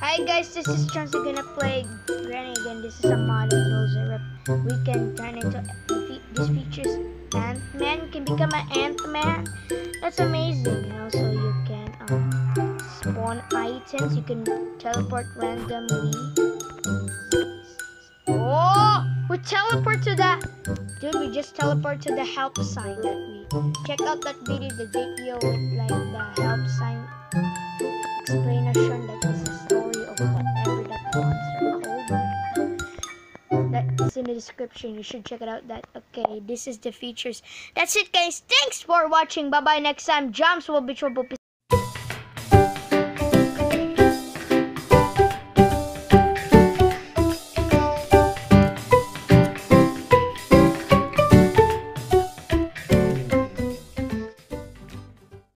Hi guys, this is Chauncey gonna play Granny again. This is a mod of Rosa. We can turn into these features. Ant-Man can become an Ant-Man. That's amazing, spawn items. You can teleport randomly. Oh, we teleport to the dude. We just teleport to the help sign that we check out that video. The video with like the help sign explanation that is the story of whatever that monster oh called. That's in the description. You should check it out. That okay. This is the features. That's it, guys. Thanks for watching. Bye bye. Next time, jumps will be trouble.